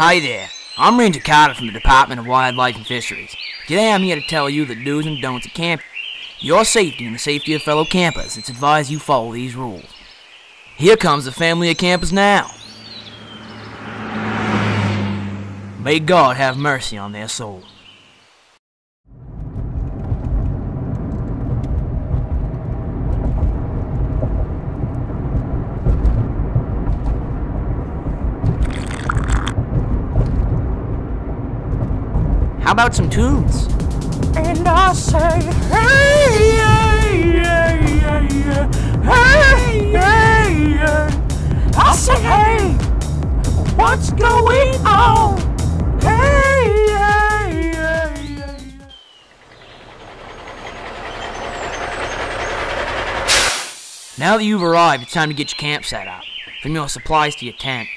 Hi there. I'm Ranger Carter from the Department of Wildlife and Fisheries. Today I'm here to tell you the do's and don'ts of camping. Your safety and the safety of fellow campers, it's advised you follow these rules. Here comes the family of campers now. May God have mercy on their souls. How about some tunes? And I say, hey, yeah, yeah, yeah, yeah, hey, yeah, yeah. I say, hey, what's going on? Hey, yeah, yeah, yeah, yeah. Now that you've arrived, it's time to get your camp set up. From your supplies to your tent.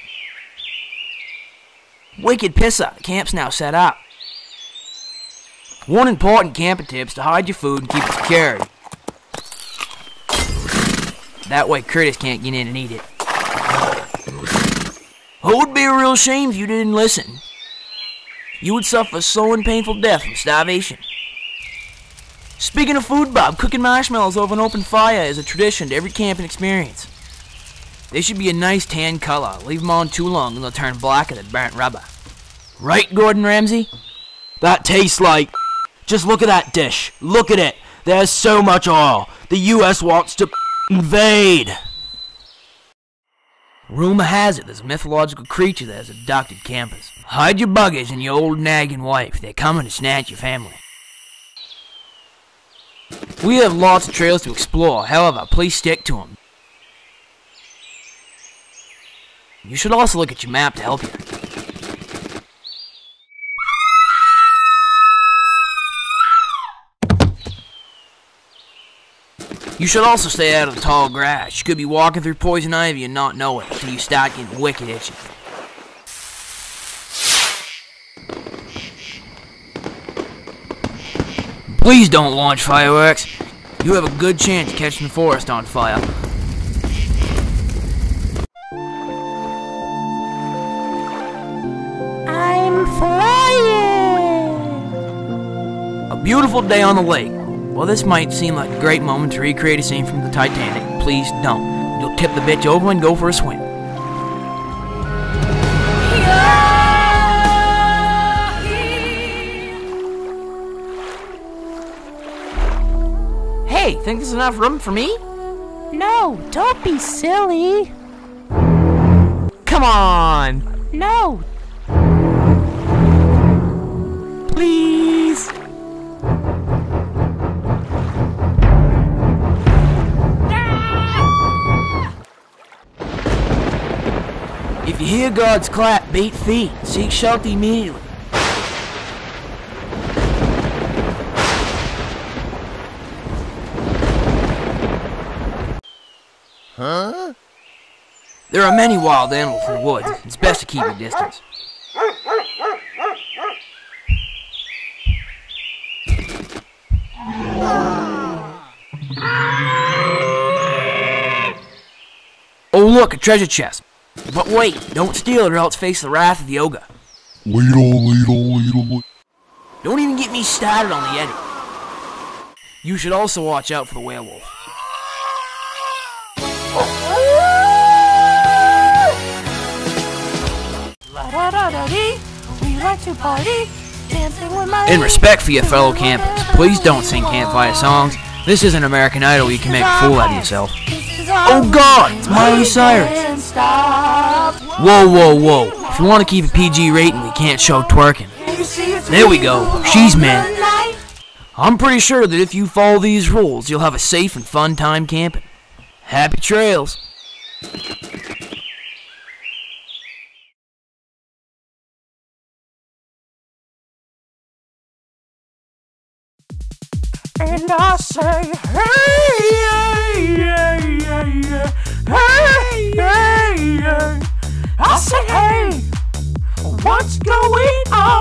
Wicked pisser, the camp's now set up. One important camping tip's to hide your food and keep it secured. That way Curtis can't get in and eat it. It would be a real shame if you didn't listen. You would suffer a slow and painful death from starvation. Speaking of food, Bob, cooking marshmallows over an open fire is a tradition to every camping experience. They should be a nice tan color. Leave them on too long and they'll turn blacker than burnt rubber. Right, Gordon Ramsay? That tastes like. Just look at that dish. Look at it. There's so much oil. The U.S. wants to invade. Rumor has it there's a mythological creature that has abducted campers. Hide your buggers and your old nagging wife. They're coming to snatch your family. We have lots of trails to explore. However, please stick to them. You should also look at your map to help you. You should also stay out of the tall grass. You could be walking through poison ivy and not know it until you start getting wicked itchy. Please don't launch fireworks. You have a good chance of catching the forest on fire. I'm flying. A beautiful day on the lake. Well, this might seem like a great moment to recreate a scene from the Titanic. Please don't. You'll tip the bitch over and go for a swim. Hey, think there's enough room for me? No, don't be silly. Come on! No, Please! If you hear God's clap, beat feet. Seek shelter immediately. Huh? There are many wild animals in the woods. It's best to keep a distance. Oh look, a treasure chest. But wait, don't steal it or else face the wrath of the ogre. Ladle, ladle, ladle. Don't even get me started on the Yeti. You should also watch out for the werewolf. In respect for your fellow campers, please don't sing campfire songs. This is an American Idol where you can make a fool out of yourself. Oh God, it's Miley Cyrus. Whoa, whoa, whoa. If you want to keep a PG rating, we can't show twerking. There we go. She's man. I'm pretty sure that if you follow these rules, you'll have a safe and fun time camping. Happy trails. And I say, hey, yeah, yeah, yeah, hey, yeah, yeah. I say, hey, what's going on?